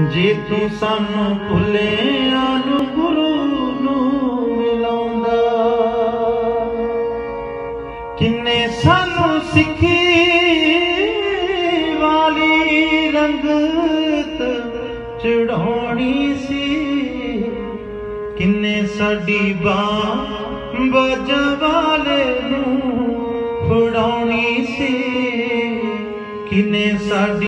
ਜੇ ਤੂੰ ਸਾਨੂੰ ਭੁੱਲਿਆਂ ਨੂੰ ਗੁਰੂ ਨੂੰ ਮਿਲਾਉਂਦਾ, ਕਿੰਨੇ ਸਾਨੂੰ ਸਿੱਖੀ ਵਾਲੀ ਰੰਗਤ ਚੜਾਉਣੀ ਸੀ, ਕਿੰਨੇ ਸਾਡੀ ਬਾਹ ਬਾਜਾ ਵਾਲੇ ਨੂੰ ਫੜਾਉਣੀ ਸੀ, ਕਿੰਨੇ ਸਾਡੀ